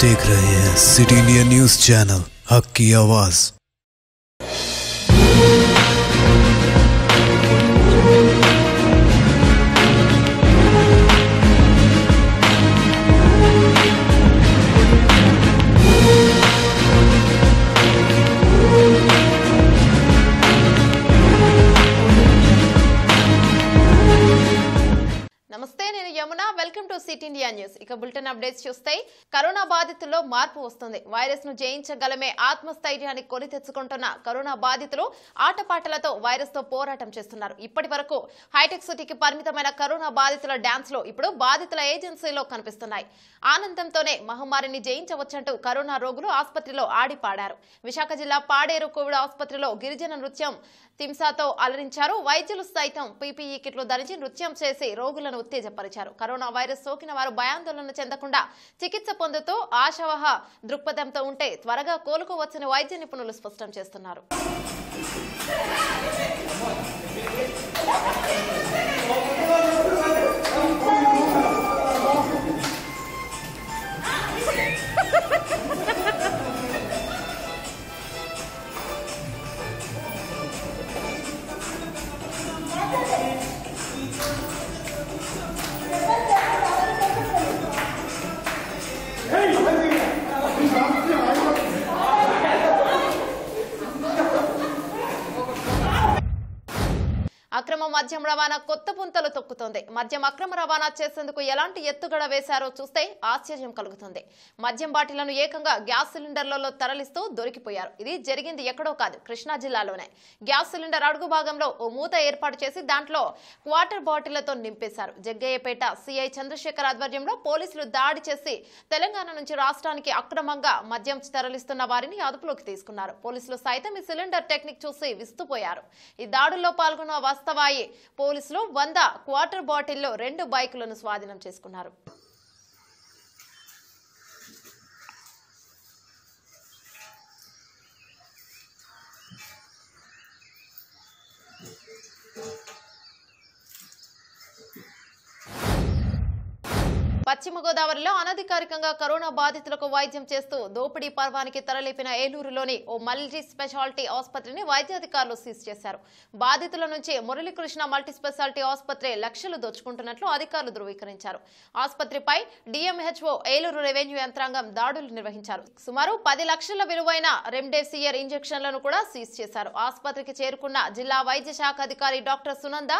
देख रहे हैं सिटी इंडिया न्यूज़ चैनल हक की आवाज़। Welcome to city India news. ఇక బులెటిన్ అప్డేట్స్ చూస్తే కరోనా బాధితుల్లో మార్పు వస్తుంది. వైరస్ను జయించగలమే ఆత్మస్థైర్యాన్ని కొని తెచ్చుకుంటున్న కరోనా బాధితులు ఆటపాటలతో వైరస్తో పోరాటం చేస్తున్నారు. ఇప్పటి వరకు హైటెక్ సిటీకి పరిమితమైన కరోనా బాధితుల డాన్స్లో ఇప్పుడు బాధితుల ఏజెన్సీలో కనిపిస్తున్నాయి. ఆనందంతోనే మహమ్మారిని జయించవచ్చంటూ కరోనా రోగులు ఆసుపత్రిలో ఆడి పాడారు విశాఖ జిల్లా పాడేరు కోవిడ్ ఆసుపత్రిలో గిరిజన నృత్యం తింసాతో అలరించారు. వైద్యులు సైతం పీపీఈ కిట్లు ధరించి నృత్యం చేసి రోగులను ఉత్తేజపరిచారు. కరోనా వైరస్ సోకిన వారు భయాందోళన చెందకుండా చికిత్స పొందుతూ ఆశావహ దృక్పథంతో ఉంటే త్వరగా కోలుకోవచ్చని వైద్య నిపుణులు స్పష్టం చేస్తున్నారు. మద్యం రవాణా కొత్త పుంతలు తొక్కుతోంది. మద్యం అక్రమ రవాణా చేసేందుకు ఎలాంటి ఎత్తుగడ వేశారో చూస్తే ఆశ్చర్యం కలుగుతుంది. మద్యం బాటిలను ఏకంగా గ్యాస్ సిలిండర్లలో తరలిస్తూ దొరికిపోయారు. ఇది జరిగింది ఎక్కడో కాదు కృష్ణా జిల్లాలోనే. గ్యాస్ సిలిండర్ అడుగు భాగంలో ఓ మూత ఏర్పాటు చేసి దాంట్లో క్వార్టర్ బాటిళ్ళతో నింపేశారు. జగ్గయ్యపేట సిఐ చంద్రశేఖర్ ఆధ్వర్యంలో పోలీసులు దాడి చేసి తెలంగాణ నుంచి రాష్ట్రానికి అక్రమంగా మద్యం తరలిస్తున్న వారిని అదుపులోకి తీసుకున్నారు. పోలీసులు సైతం ఈ సిలిండర్ టెక్నిక్ చూసి విస్తుపోయారు. ఈ దాడుల్లో పాల్గొన్న వాస్తవాయి పోలీసులు వంద క్వార్టర్ బాటిల్లో రెండు బైకులను స్వాధీనం చేసుకున్నారు. పశ్చిమ గోదావరిలో అనధికారికంగా కరోనా బాధితులకు వైద్యం చేస్తూ దోపిడీ పర్వానికి తరలిపిన ఏలూరులోని ఓ మల్టీ స్పెషాలిటీ ఆసుపత్రిని వైద్యాధికారులు సీజ్ చేశారు. బాధితుల నుంచి మురళీకృష్ణ మల్టీ స్పెషాలిటీ ఆసుపత్రి లక్షలు దోచుకుంటున్నట్లు అధికారులు ధృవీకరించారు. ఆసుపత్రిపై డిఎంహెచ్ఓ ఏలూరు రెవెన్యూ యంత్రాంగం దాడులు నిర్వహించారు. సుమారు పది లక్షల విలువైన రెమ్డెసివిర్ ఇంజెక్షన్లను కూడా సీజ్ చేశారు. ఆసుపత్రికి చేరుకున్న జిల్లా వైద్య శాఖ అధికారి డాక్టర్ సునంద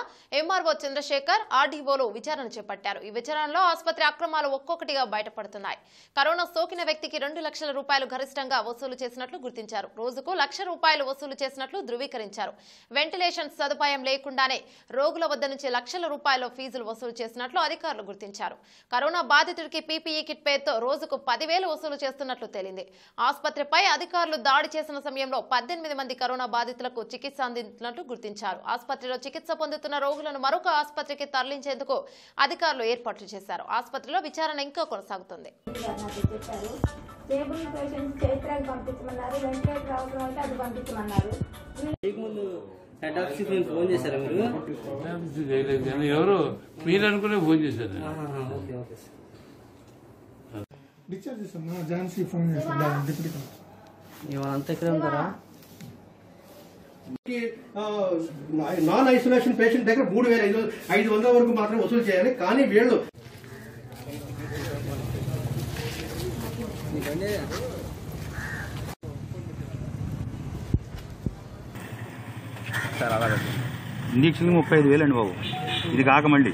ఎంఆర్ఓ చంద్రశేఖర్ ఆర్డీఓలు విచారణ చేపట్టారు. ఈ విచారణలో ఆసుపత్రి అక్రమాలు ఒక్కొక్కటిగా బయటపడుతున్నాయి. కరోనా సోకిన వ్యక్తికి రెండు లక్షల రూపాయలు గరిష్టంగా వసూలు చేసినట్లు గుర్తించారు. రోజుకు లక్ష రూపాయలు వసూలు చేసినట్లు ధృవీకరించారు. వెంటిలేషన్ సదుపాయం లేకుండానే రోగుల వద్ద నుంచి లక్షల రూపాయల ఫీజులు వసూలు చేసినట్లు అధికారులు గుర్తించారు. కరోనా బాధితుడికి పీపీఈ కిట్ పేరుతో రోజుకు పదివేలు వసూలు చేస్తున్నట్లు తేలింది. ఆసుపత్రిపై అధికారులు దాడి చేసిన సమయంలో పద్దెనిమిది మంది కరోనా బాధితులకు చికిత్స అందించినట్లు గుర్తించారు. ఆసుపత్రిలో చికిత్స పొందుతున్న రోగులను మరొక ఆసుపత్రికి తరలించేందుకు అధికారులు ఏర్పాట్లు చేశారు. ఆసుపత్రిలో విచారణ ఇంకా కొనసాగుతుంది. నాకు చెప్పారు టేబుల్ పేషెంట్స్ చైత్రాకి పంపించమన్నారు వెంటిలేటర్ అవసరం అయితే అది పంపించమన్నారు. ముందు హెడ్ ఆఫీస్కి నేను ఫోన్ చేశారా మీరు? లేకపోతే చేయలేదు కానీ ఎవరు? మీరు అనుకునే ఫోన్ చేశారు. Okay okay sir. డిశ్చార్జ్ చేస్తాం ఝాన్సీ ఫోన్ చేస్తాం డిప్యూటీ కలెక్టర్ ఇవాళ అంతా ఇక్కడే ఉంటారా నాన్ ఐసోలేషన్ పేషెంట్ దగ్గర మూడు వేల ఐదు ఐదు వందల వరకు మాత్రం వసూలు చేయాలి కానీ వీళ్ళు సార్ అలాగే ఇంజక్షన్ ముప్పై ఐదు వేలు అండి బాబు. ఇది కాక మళ్ళీ.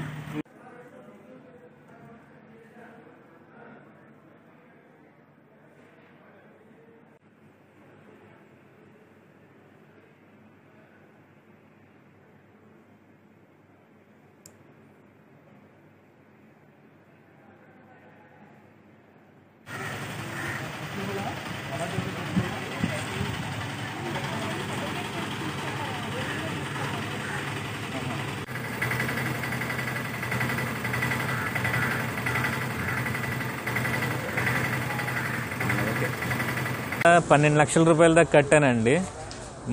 పన్నెండు లక్షల రూపాయల దాకా కట్టానండి.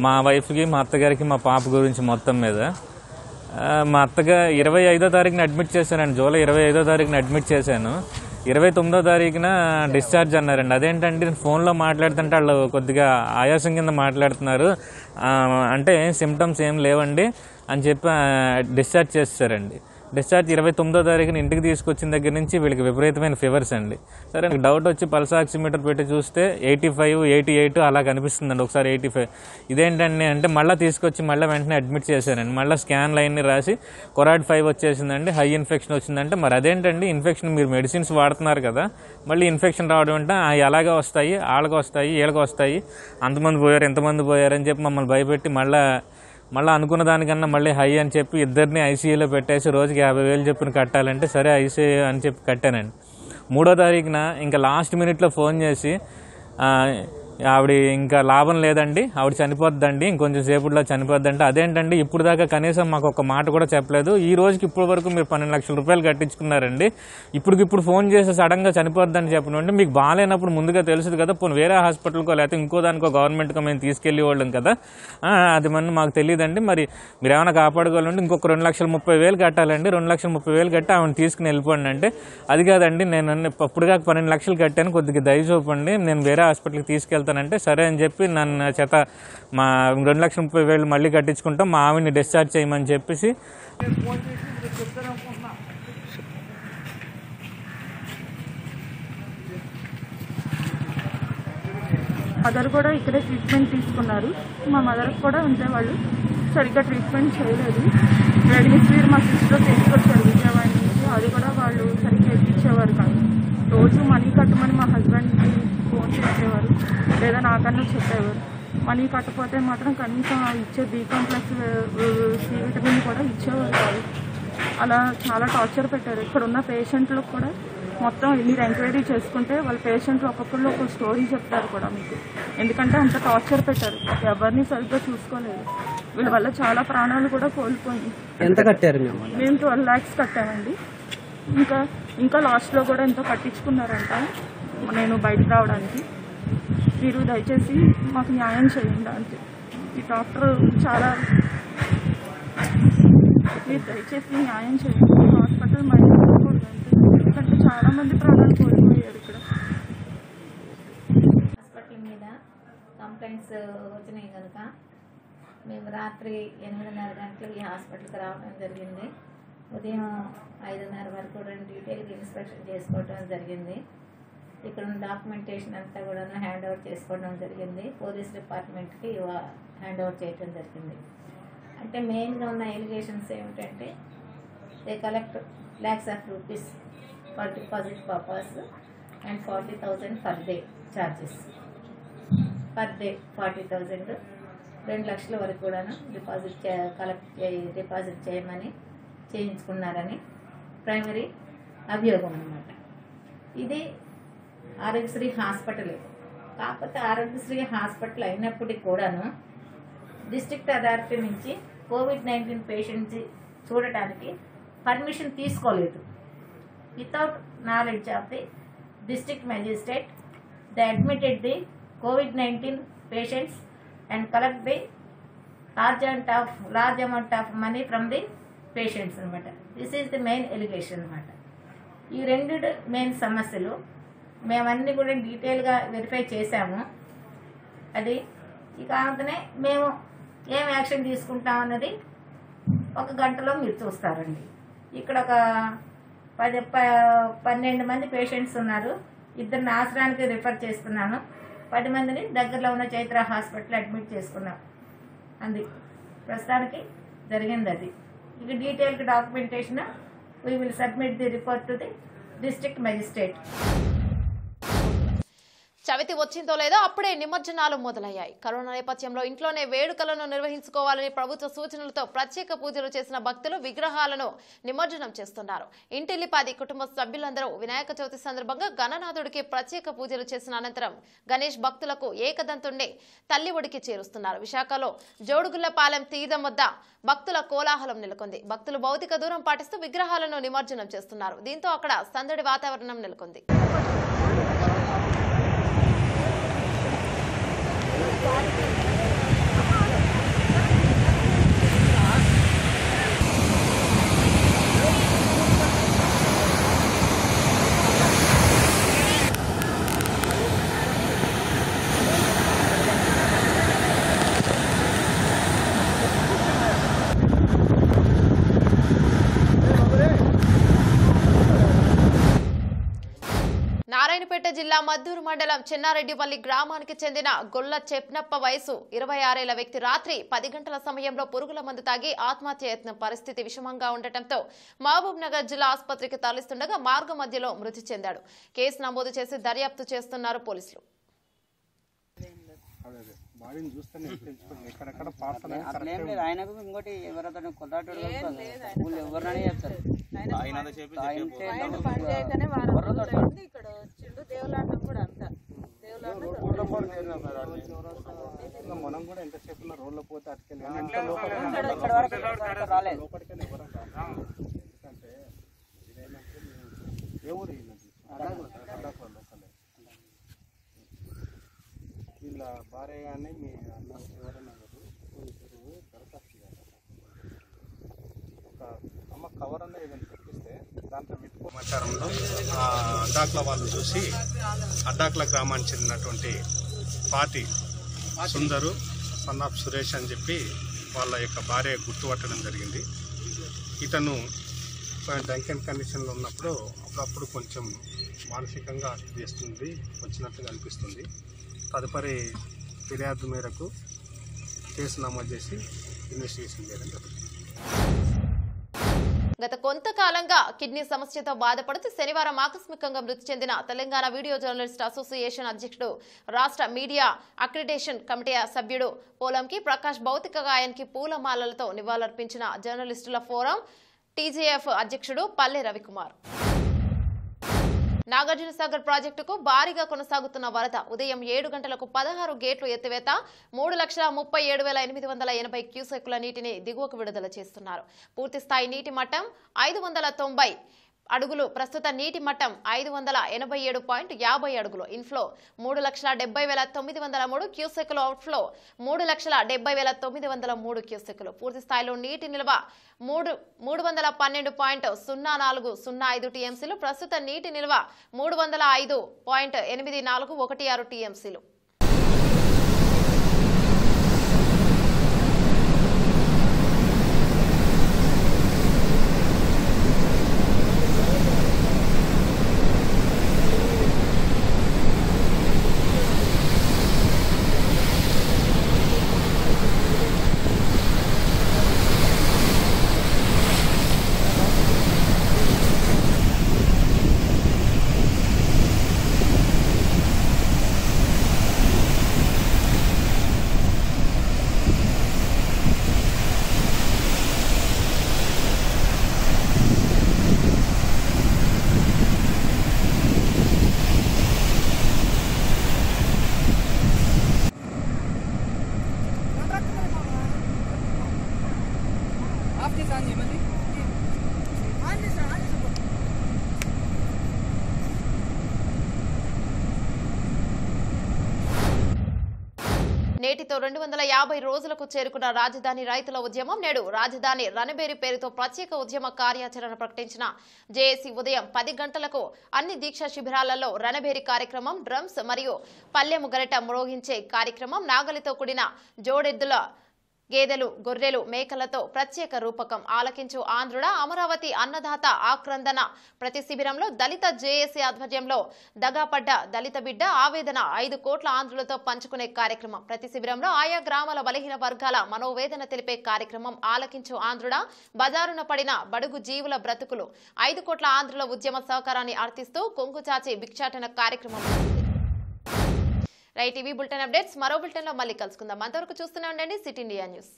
మా వైఫ్కి మా అత్తగారికి మా పాప గురించి మొత్తం మీద. మా అత్తగా ఇరవై ఐదో తారీఖున అడ్మిట్ చేశానండి. జూలై ఇరవై ఐదో తారీఖున అడ్మిట్ చేశాను. ఇరవై తొమ్మిదో తారీఖున డిశ్చార్జ్ అన్నారండి. అదేంటంటే నేను ఫోన్లో మాట్లాడుతుంటే వాళ్ళు కొద్దిగా ఆయాసం కింద మాట్లాడుతున్నారు. అంటే సిమ్టమ్స్ ఏం లేవండి అని చెప్పి డిశ్చార్జ్ చేస్తారండి డిశ్చార్జ్ ఇరవై తొమ్మిదో తారీఖున ఇంటికి తీసుకొచ్చిన దగ్గర నుంచి వీళ్ళకి విపరీతమైన ఫీవర్స్ అండి. సరే నాకు డౌట్ వచ్చి పల్స్ ఆక్సిమీటర్ పెట్టి చూస్తే ఎయిటీ ఫైవ్ ఎయిటీ ఎయిట్ అలా కనిపిస్తుందండి. ఒకసారి ఎయిటీ ఫైవ్. ఇదేంటండి అంటే మళ్ళీ తీసుకొచ్చి మళ్ళీ వెంటనే అడ్మిట్ చేశారండి. మళ్ళీ స్కాన్ లైన్ని రాసి కొరాడ్ ఫైవ్ వచ్చేసిందండి. హై ఇన్ఫెక్షన్ వచ్చిందంటే మరి అదేంటండి? ఇన్ఫెక్షన్ మీరు మెడిసిన్స్ వాడుతున్నారు కదా మళ్ళీ ఇన్ఫెక్షన్ రావడం అంటే ఆ ఎలాగే వస్తాయి వాళ్ళకి వస్తాయి వీళ్ళకి వస్తాయి అంతమంది పోయారు ఎంతమంది పోయారు అని చెప్పి మమ్మల్ని భయపెట్టి మళ్ళీ మళ్ళీ అనుకున్న దానికన్నా మళ్ళీ హై అని చెప్పి ఇద్దరిని ఐసీఏలో పెట్టేసి రోజుకి యాభై వేలు చెప్పిన కట్టాలంటే సరే ఐసీఏ అని చెప్పి కట్టానండి. మూడో తారీఖున ఇంకా లాస్ట్ మినిట్లో ఫోన్ చేసి ఆవిడ ఇంకా లాభం లేదండి. ఆవిడ చనిపోద్దండి. ఇంకొంచెం సేపట్లో చనిపోద్దంటే. అదేంటండి? ఇప్పుడు దాకా కనీసం మాకు ఒక మాట కూడా చెప్పలేదు. ఈ రోజుకి ఇప్పటి వరకు మీరు పన్నెండు లక్షల రూపాయలు కట్టించుకున్నారండి. ఇప్పటికిప్పుడు ఫోన్ చేసి సడన్గా చనిపోద్దని చెప్పడం మీకు బాగాలేనప్పుడు ముందుగా తెలుసుది కదా. పోనీ వేరే హాస్పిటల్కో లేకపోతే ఇంకో దానికో గవర్నమెంట్కో మేము తీసుకెళ్ళి వాళ్ళం కదా. అది మన మాకు తెలియదండి. మరి మీరు ఏమైనా కాపాడుకోవాలంటే ఇంకొక రెండు లక్షల ముప్పై వేలు కట్టాలండి. రెండు లక్షల ముప్పై వేలు కట్టి ఆమెను తీసుకుని వెళ్ళిపోండి అంటే. అది కాదండి. నేను అప్పుడు అప్పుడుగా పన్నెండు లక్షలు కట్టాను. కొద్దిగా దయ చూపండి. నేను వేరే హాస్పిటల్కి తీసుకెళ్తాను. తీసుకెళ్తానంటే సరే అని చెప్పి నన్ను చేత మా రెండు లక్షల ముప్పై వేలు మళ్ళీ కట్టించుకుంటాం మా ఆవిడని డిశ్చార్జ్ చేయమని చెప్పేసి. మదర్ కూడా ఇక్కడే ట్రీట్మెంట్ తీసుకున్నారు. మా మదర్కి కూడా ఉంటే వాళ్ళు సరిగ్గా ట్రీట్మెంట్ చేయలేదు. రెడ్మిస్వీర్ మా సిస్టర్ తీసుకొచ్చారు విజయవాడ నుంచి. అది కూడా వాళ్ళు సరిగ్గా ఎక్కించేవారు కాదు. రోజు మనీ కట్టమని మా హస్బెండ్కి ఫోన్ చేసేవారు లేదా నాకన్నా చెప్పేవారు. మనీ కట్టకపోతే మాత్రం కనీసం ఇచ్చే బీ కాంప్లెక్స్ సి విటమిన్ కూడా ఇచ్చేవారు కాదు. అలా చాలా టార్చర్ పెట్టారు. ఇక్కడ ఉన్న పేషెంట్లకు కూడా మొత్తం మీరు ఎంక్వైరీ చేసుకుంటే వాళ్ళ పేషెంట్లు ఒక్కొక్కళ్ళు ఒక స్టోరీ చెప్తారు కూడా మీకు. ఎందుకంటే అంత టార్చర్ పెట్టారు. ఎవరిని సరిగ్గా చూసుకోలేదు. వీళ్ళ వల్ల చాలా ప్రాణాలు కూడా కోల్పోయింది ఎంత కట్టారు మేము మేము ట్వెల్వ్ ల్యాక్స్ కట్టామండి. ఇంకా ఇంకా లాస్ట్లో కూడా ఎంతో కట్టించుకున్నారంట. నేను బయటకు రావడానికి. మీరు దయచేసి మాకు న్యాయం చేయండి అంతే. ఈ డాక్టర్ చాలా మీరు దయచేసి న్యాయం చేయండి. హాస్పిటల్ మళ్ళీ కట్టకూడదు అంతే ఎందుకంటే చాలామంది ప్రాణాలు కోల్పోయారు ఇక్కడ. హాస్పిటల్ మీద కంప్లైంట్స్ వచ్చినాయి కనుక మేము రాత్రి ఎనిమిదిన్నర గంటలకు ఈ హాస్పిటల్కి రావడం జరిగింది. ఉదయం ఐదున్నర వరకు రెండు డీటెయిల్గా ఇన్స్పెక్షన్ చేసుకోవడం జరిగింది. ఇక్కడ ఉన్న డాక్యుమెంటేషన్ అంతా కూడా హ్యాండ్ ఓవర్ చేసుకోవడం జరిగింది. పోలీస్ డిపార్ట్మెంట్కి హ్యాండ్ ఓవర్ చేయడం జరిగింది. అంటే మెయిన్గా ఉన్న ఎలిగేషన్స్ ఏమిటంటే they collect lakhs of rupees for deposit purpose and forty thousand per day charges per day forty thousand. రెండు లక్షల వరకు కూడాను డిపాజిట్ చే కలెక్ట్ డిపాజిట్ చేయమని చేయించుకున్నారని ప్రైమరీ అభియోగం అన్నమాట. ఇది ఆరోగ్యశ్రీ హాస్పిటల్. కాకపోతే ఆరోగ్యశ్రీ హాస్పిటల్ అయినప్పటికీ కూడాను డిస్ట్రిక్ట్ అథారిటీ నుంచి కోవిడ్ నైన్టీన్ పేషెంట్స్ చూడటానికి పర్మిషన్ తీసుకోలేదు. Without knowledge of the district magistrate the admitted the covid nineteen patients and collect the large amount of large amount of money from the patients అనమాట this is the main allegation అనమాట ఈ రెండు main సమస్యలు మేమన్నీ కూడా డీటెయిల్గా verify చేశాము అది ఇక అంతనే మేము ఏం యాక్షన్ తీసుకుంటాం అన్నది ఒక గంటలో మీరు చూస్తారండి. ఇక్కడ ఒక పది ప- పన్నెండు మంది పేషెంట్స్ ఉన్నారు. ఇద్దరిని ఆశ్రయానికి రిఫర్ చేస్తున్నాను. పది మందిని దగ్గరలో ఉన్న చైత్ర హాస్పిటల్ అడ్మిట్ చేసుకున్నాం. అంది. ప్రస్తుతానికి జరిగింది అది. ఇక డీటెయిల్కి documentation. We will submit the report to the district magistrate Chavithi వచ్చిందో లేదో అప్పుడే నిమజ్జనాలు మొదలయ్యాయి. కరోనా నేపథ్యంలో ఇంట్లోనే వేడుకలను నిర్వహించుకోవాలని ప్రభుత్వ సూచనలతో ప్రత్యేక పూజలు చేసిన భక్తులు విగ్రహాలను నిమజ్జనం చేస్తున్నారు. ఇంటిల్లి పది కుటుంబ సభ్యులందరూ వినాయక చవితి సందర్భంగా గణనాథుడికి ప్రత్యేక పూజలు చేసిన అనంతరం గణేష్ భక్తులకు ఏకదంతుణ్ణి తల్లి ఒడికి చేరుస్తున్నారు. విశాఖలో జోడుగుళ్ళపాలెం తీర్థం వద్ద భక్తుల కోలాహలం నెలకొంది. భక్తులు భౌతిక దూరం పాటిస్తూ విగ్రహాలను నిమజ్జనం చేస్తున్నారు. దీంతో అక్కడ సందడి వాతావరణం నెలకొంది. జిల్లా మద్దూరు మండలం చెన్నారెడ్డిపల్లి గ్రామానికి చెందిన గొల్ల చెప్నప్ప వయసు ఇరవై ఆరేళ్ళ వ్యక్తి రాత్రి పది గంటల సమయంలో పురుగుల మందు తాగి ఆత్మహత్య యత్నం పరిస్థితి విషమంగా ఉండటంతో మహబూబ్ నగర్ జిల్లా ఆసుపత్రికి తరలిస్తుండగా మార్గ మధ్యలో మృతి చెందాడు. కేసు నమోదు చేసి దర్యాప్తు చేస్తున్నారు పోలీసులు. బాడీని చూస్తేనే తెలుసుకోండి ఎక్కడెక్కడ పార్ట్స్ అట్లేం లేదు. ఆయనకు ఇంకోటి ఎవరైనా కొట్లాడు వాళ్ళు ఎవరినైనా చెప్తారు ఇక్కడ వచ్చిండు దేవులాటం కూడా అంతా. మనం కూడా ఎంతసేపు రోడ్లో పోతే అటుకెళ్ళి రాలేదు. ఏ ఊరు వీళ్ళది? అడ్డాకుల లోకలే. వీళ్ళ భార్య కానీ మీ అన్న ఎవరైనా ఇద్దరు దరఖాస్తు చేయాలి. ఒక అమ్మ కవర్ అనేది ఏదైనా తెప్పిస్తే దాంట్లో మీకు సమాచారంలో ఆ అడ్డాకుల వాళ్ళు చూసి అడ్డాకుల గ్రామానికి చెందినటువంటి పాతి సుందరు సన్ ఆఫ్ సురేష్ అని చెప్పి వాళ్ళ యొక్క భార్య గుర్తుపట్టడం జరిగింది. ఇతను డంకెన్ కండిషన్లో ఉన్నప్పుడు అప్పుడప్పుడు కొంచెం మానసికంగా చేస్తుంది వచ్చినట్టుగా అనిపిస్తుంది. తదుపరి ఫిర్యాదు మేరకు కేసు నమోదు చేసి ఇన్వెస్టిగేషన్ చేయడం జరుగుతుంది. గత కొంతకాలంగా కిడ్నీ సమస్యతో బాధపడుతూ శనివారం ఆకస్మికంగా మృతి చెందిన తెలంగాణ వీడియో జర్నలిస్ట్ అసోసియేషన్ అధ్యక్షుడు రాష్ట్ర మీడియా అక్రిడేషన్ కమిటీ సభ్యుడు పోలంకి ప్రకాష్ భౌతిక గాయానికి పూలమాలలతో నివాళులర్పించిన జర్నలిస్టుల ఫోరం టీజేఎఫ్ అధ్యక్షుడు పల్లె రవికుమార్. నాగార్జున సాగర్ ప్రాజెక్టుకు భారీగా కొనసాగుతున్న వరద ఉదయం ఏడు గంటలకు పదహారు గేట్లు ఎత్తివేత మూడు లక్షల ముప్పై ఏడు వేల ఎనిమిది వందల ఎనభై క్యూసెక్కుల నీటిని దిగువకు విడుదల చేస్తున్నారు. పూర్తిస్థాయి నీటి మట్టం ఐదు వందల తొంభై అడుగులు ప్రస్తుత నీటి మట్టం ఐదు వందల ఎనభై ఏడు పాయింట్ యాభై అడుగులు. ఇన్ఫ్లో మూడు లక్షల డెబ్బై వేల తొమ్మిది వందల మూడు క్యూసెక్లు అవుట్ఫ్లో మూడు లక్షల డెబ్బై వేల తొమ్మిది వందల మూడు క్యూసెక్లు పూర్తి స్థాయిలో నీటి నిల్వ మూడు మూడు వందల పన్నెండు పాయింట్ సున్నా నాలుగు సున్నా ఐదు టీఎంసీలు. ప్రస్తుత నీటి నిల్వ మూడు వందల ఐదు పాయింట్ ఎనిమిది నాలుగు ఒకటి ఆరు టీఎంసీలు. నేటితో రెండు వందల యాభై రోజులకు చేరుకున్న రాజధాని రైతుల ఉద్యమం నేడు రాజధాని రణబేరి పేరుతో ప్రత్యేక ఉద్యమ కార్యాచరణ ప్రకటించిన జేఏసీ ఉదయం పది గంటలకు అన్ని దీక్షా శిబిరాలలో రణబేరి కార్యక్రమం డ్రమ్స్ మరియు పల్లెము గరిట మ్రోగించే కార్యక్రమం నాగలితో కూడిన జోడెద్దుల గేదెలు గొర్రెలు మేకలతో ప్రత్యేక రూపకం. ఆలకించు ఆంధ్రుడ అమరావతి అన్నదాత ఆక్రందన. ప్రతి శిబిరంలో దళిత జేఏసీ ఆధ్వర్యంలో దగాపడ్డ దళిత బిడ్డ ఆవేదన ఐదు కోట్ల ఆంధ్రులతో పంచుకునే కార్యక్రమం. ప్రతి శిబిరంలో ఆయా గ్రామాల బలహీన వర్గాల మనోవేదన తెలిపే కార్యక్రమం. ఆలకించు ఆంధ్రుడ బజారున పడిన బడుగు జీవుల బ్రతుకులు. ఐదు కోట్ల ఆంధ్రుల ఉద్యమ సహకారాన్ని అర్థిస్తూ కొంగుచాచి భిక్షాటన కార్యక్రమం. రైట్ ఇవి బులెటిన్ అప్డేట్స్. మరో బులెటిన్లో మళ్ళీ కలుసుకుందాం. అంతవరకు చూస్తూనే ఉండండి. City India news.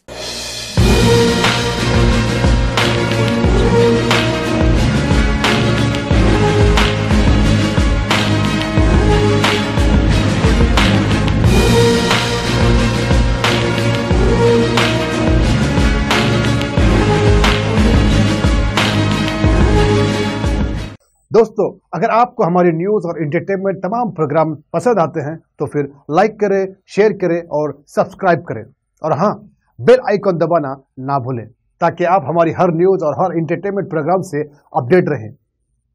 दोस्तों, अगर आपको हमारी न्यूज़ और इंटरटेनमेंट तमाम प्रोग्राम पसंद आते हैं तो फिर लाइक करें शेयर करें और सब्सक्राइब करें। और हाँ बेल आइकॉन दबाना ना भूलें, ताकि आप हमारी हर न्यूज़ और हर इंटरटेनमेंट प्रोग्राम से अपडेट रहें।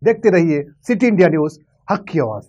देखते रहिए सिटी इंडिया न्यूज़ हक की आवाज़।